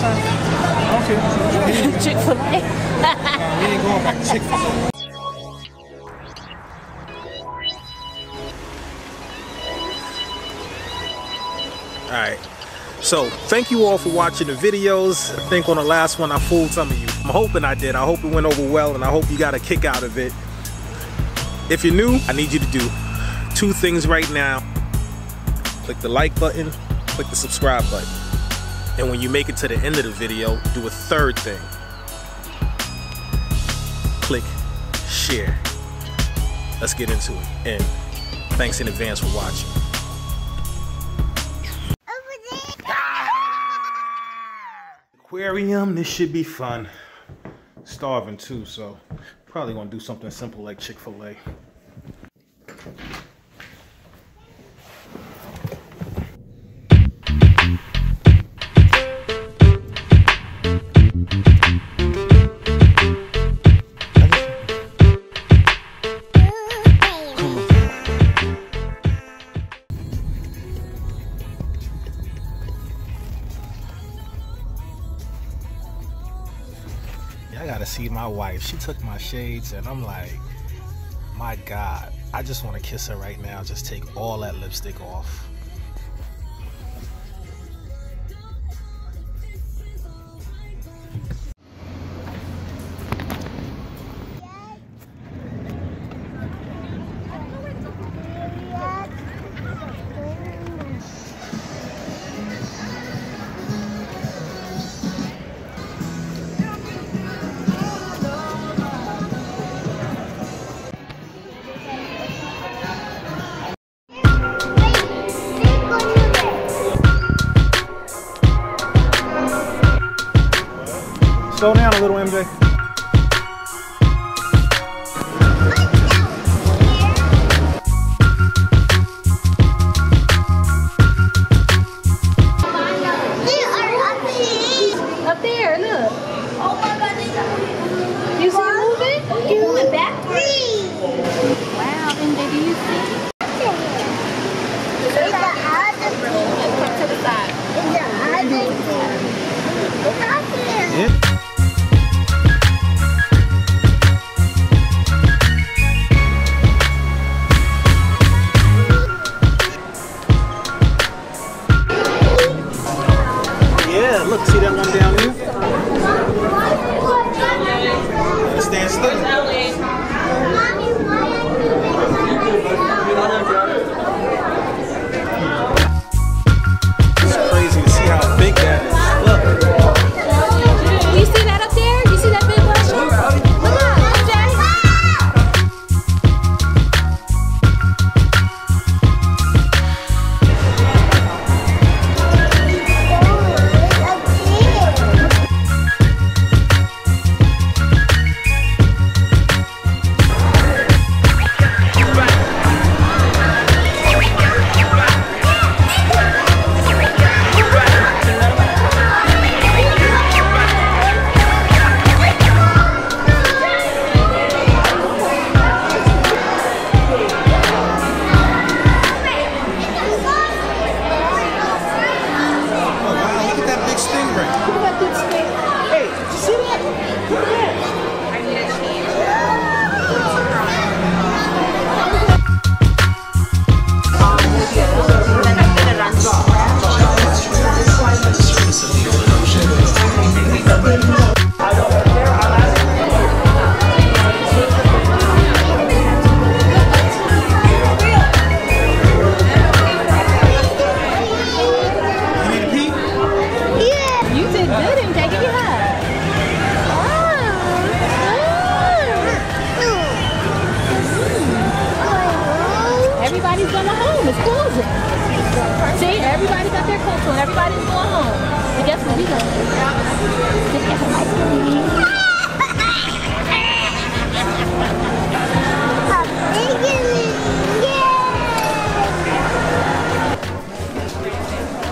Okay. Chick Fil A. We ain't going back Chick Fil A. All right. So thank you all for watching the videos. I think on the last one I fooled some of you. I'm hoping I did. I hope it went over well and I hope you got a kick out of it. If you're new, I need you to do two things right now. Click the like button, click the subscribe button. And when you make it to the end of the video, do a third thing. Click share. Let's get into it. And thanks in advance for watching. Aquarium, this should be fun. Starving too, so probably gonna do something simple like Chick-fil-A. See my wife. She took my shades and I'm like, my God, I just wanna kiss her right now. Just take all that lipstick off. Slow down a little, MJ. Look, see that one down there?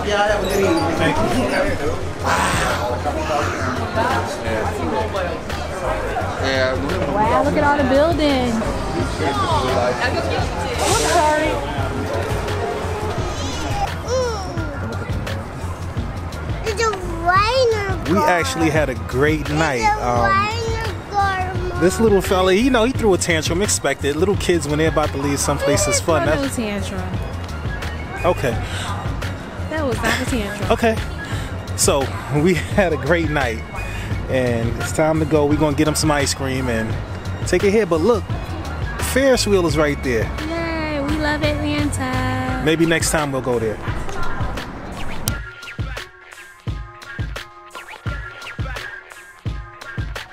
Thank you. Wow, look at all the buildings. I'm sorry. It's a rainer we actually had a great night. Um, this little fella, you know, he threw a tantrum. Expected. Little kids when they're about to leave someplace is fun. That That's, tantrum. okay. Oh, Was not a tantrum. Okay. So we had a great night, and it's time to go. We're gonna get him some ice cream and take it here. But look, Ferris wheel is right there. Yay, we love Atlanta. Maybe next time we'll go there.